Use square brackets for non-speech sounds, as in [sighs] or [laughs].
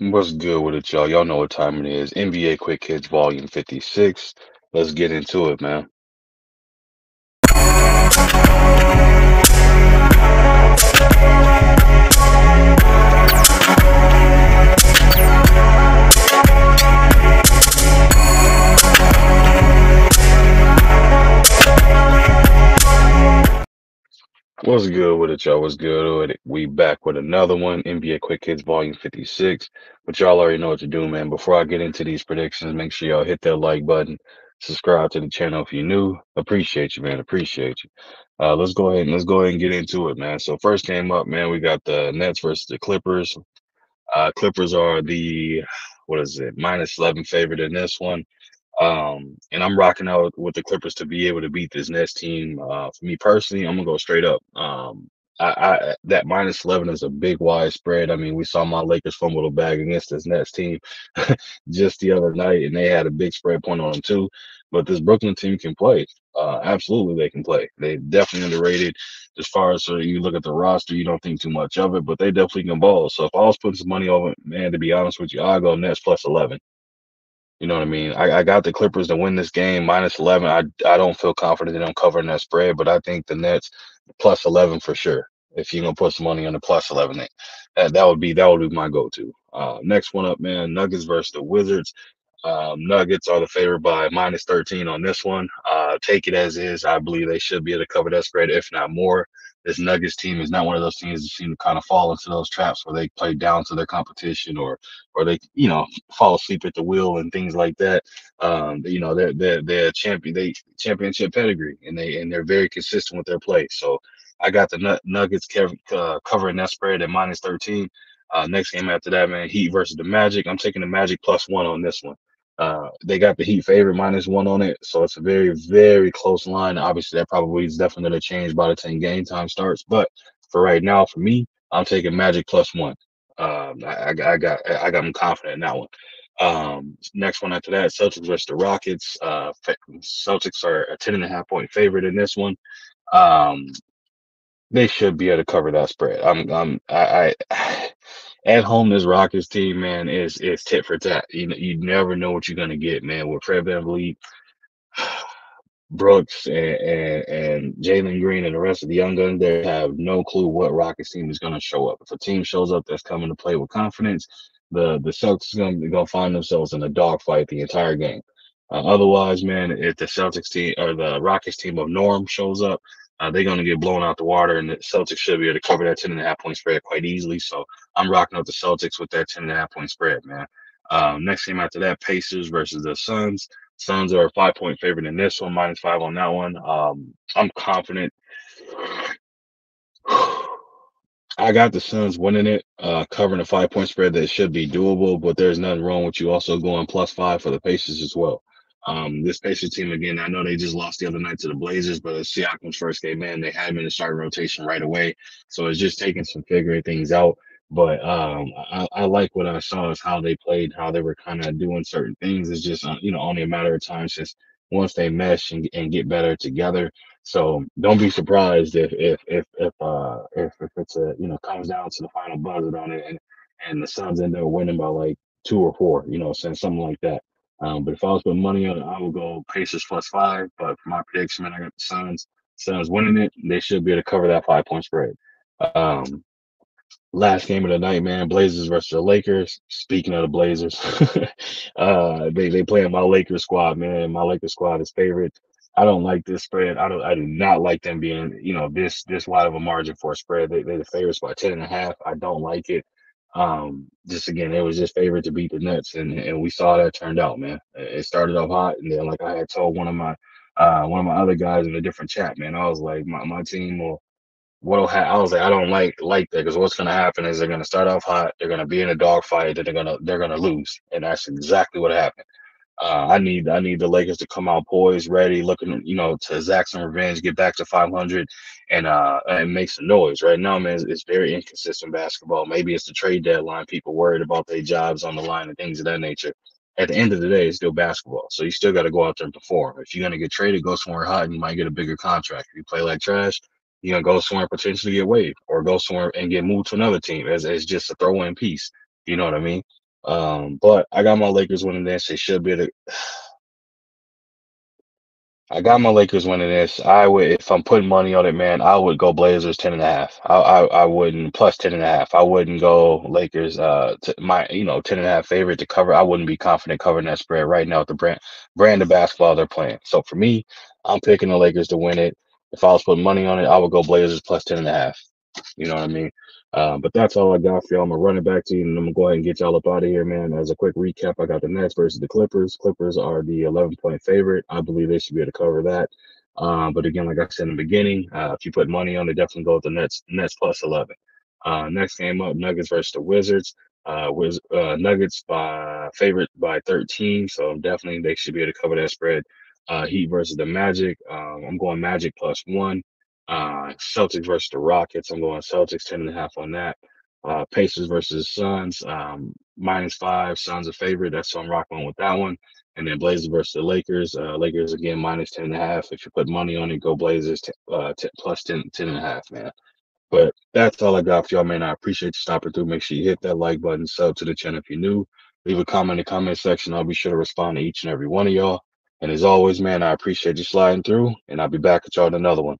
What's good with it, y'all? Y'all know what time it is. NBA Quick Hits Volume 56. Let's get into it, man. What's good with it, y'all? What's good with it? We back with another one, NBA Quick Hits Volume 56. But y'all already know what to do, man. Before I get into these predictions, make sure y'all hit that like button, subscribe to the channel if you're new. Appreciate you, man. Appreciate you. Uh, let's go ahead and let's go ahead and get into it, man. So first game up, man, we got the Nets versus the Clippers. Uh, Clippers are the what is it, minus 11 favorite in this one. Um, and I'm rocking out with the Clippers to be able to beat this Nets team. Uh, for me personally, I'm gonna go straight up. Um, I, I that minus 11 is a big wide spread. I mean, we saw my Lakers fumble the bag against this Nets team [laughs] just the other night, and they had a big spread point on them too. But this Brooklyn team can play. Uh, absolutely, they can play. They definitely underrated as far as so you look at the roster, you don't think too much of it, but they definitely can ball. So if I was putting some money over, man, to be honest with you, I go Nets plus 11. You know what I mean? I, I got the Clippers to win this game minus 11. I, I don't feel confident in them covering that spread, but I think the Nets plus 11 for sure. If you're gonna put some money on the plus 11, that that would be that would be my go-to. Uh, next one up, man. Nuggets versus the Wizards. Um, Nuggets are the favorite by minus 13 on this one. Uh, take it as is. I believe they should be able to cover that spread, if not more. This Nuggets team is not one of those teams that seem to kind of fall into those traps where they play down to their competition or or they, you know, fall asleep at the wheel and things like that. Um, you know, they're they're they're champion they championship pedigree and they and they're very consistent with their play. So I got the Nuggets uh, covering that spread at minus 13. Uh, next game after that, man, Heat versus the Magic. I'm taking the Magic plus one on this one. Uh, they got the Heat favorite minus one on it, so it's a very, very close line. Obviously, that probably is definitely going to change by the time game time starts. But for right now, for me, I'm taking Magic plus one. Um, I, I, I, got, I got, I'm confident in that one. Um, next one after that, Celtics versus the Rockets. Uh, Celtics are a 10 and a half point favorite in this one. Um, they should be able to cover that spread. I'm, I'm, I, I [sighs] at home, this Rockets team, man, is is tit for tat. You know, you never know what you're gonna get, man. With Fred VanVleet, [sighs] Brooks, and and, and Jalen Green, and the rest of the young guns, they have no clue what Rockets team is gonna show up. If a team shows up that's coming to play with confidence, the the Celtics are gonna, gonna find themselves in a dogfight the entire game. Uh, otherwise, man, if the Celtics team or the Rockets team of Norm shows up, uh, they're going to get blown out the water, and the Celtics should be able to cover that 10 and a half point spread quite easily. So I'm rocking out the Celtics with that 10 and a half point spread, man. Um, next game after that, Pacers versus the Suns. Suns are a five point favorite in this one, minus five on that one. Um, I'm confident. [sighs] I got the Suns winning it, uh, covering a five point spread that should be doable, but there's nothing wrong with you also going plus five for the Pacers as well. Um, this Pacers team again, I know they just lost the other night to the Blazers, but Siakam's first game, in, They had him in the starting rotation right away, so it's just taking some figuring things out. But um, I, I, like what I saw is how they played, how they were kind of doing certain things. It's just uh, you know only a matter of time since once they mesh and, and get better together. So don't be surprised if if if if uh if, if it's a you know comes down to the final buzzer on it and and the Suns end up winning by like two or four, you know, something like that. Um, but if I was putting money on it, I would go Pacers plus five. But for my prediction, man, I got the Suns. Suns winning it. They should be able to cover that five point spread. Um, last game of the night, man, Blazers versus the Lakers. Speaking of the Blazers, [laughs] uh, they they playing my Lakers squad, man. My Lakers squad is favorite. I don't like this spread. I don't. I do not like them being, you know, this this wide of a margin for a spread. They they're the favorites by ten and a half. I don't like it. Um, just again, it was just favored to beat the Nets, and and we saw that turned out, man. It started off hot, and then like I had told one of my uh one of my other guys in a different chat, man, I was like, my my team will what'll happen. I was like, I don't like like that because what's gonna happen is they're gonna start off hot, they're gonna be in a dogfight, then they're gonna they're gonna lose, and that's exactly what happened. Uh, I need I need the Lakers to come out poised, ready, looking, you know, to exact some revenge, get back to 500, and uh and make some noise. Right now, man, it's, it's, very inconsistent basketball. Maybe it's the trade deadline, people worried about their jobs on the line and things of that nature. At the end of the day, it's still basketball, so you still got to go out there and perform. If you're gonna get traded, go somewhere hot, and you might get a bigger contract. If you play like trash, you're gonna go somewhere potentially get waived, or go somewhere and get moved to another team as as just a throw-in piece. You know what I mean? Um, but I got my Lakers winning this. They should be the. [sighs] I got my Lakers winning this. I would, if I'm putting money on it, man, I would go Blazers 10 and a half. I, I, I wouldn't plus 10 and a half. I wouldn't go Lakers, uh, my, you know, 10 and a half favorite to cover. I wouldn't be confident covering that spread right now with the brand, brand of basketball they're playing. So for me, I'm picking the Lakers to win it. If I was putting money on it, I would go Blazers plus 10 and a half. You know what I mean? Uh, but that's all I got for y'all. I'm gonna run it back to you, and I'm gonna go ahead and get y'all up out of here, man. As a quick recap, I got the Nets versus the Clippers. Clippers are the 11 point favorite. I believe they should be able to cover that. Um, but again, like I said in the beginning, uh, if you put money on it, definitely go with the Nets. Nets plus 11. Uh, next game up, Nuggets versus the Wizards. Uh, Wiz, uh, Nuggets by favorite by 13, so definitely they should be able to cover that spread. Uh, Heat versus the Magic. Um, I'm going Magic plus one. Uh, Celtics versus the Rockets. I'm going Celtics 10 and a half on that. Uh, Pacers versus Suns, um, minus five. Suns a favorite. That's so I'm rocking with that one. And then Blazers versus the Lakers. Uh, Lakers again minus 10 and a half. If you put money on it, go Blazers t- uh, t- plus 10, 10 and a half, man. But that's all I got for y'all, man. I appreciate you stopping through. Make sure you hit that like button, sub to the channel if you're new. Leave a comment in the comment section. I'll be sure to respond to each and every one of y'all. And as always, man, I appreciate you sliding through, and I'll be back with y'all in another one.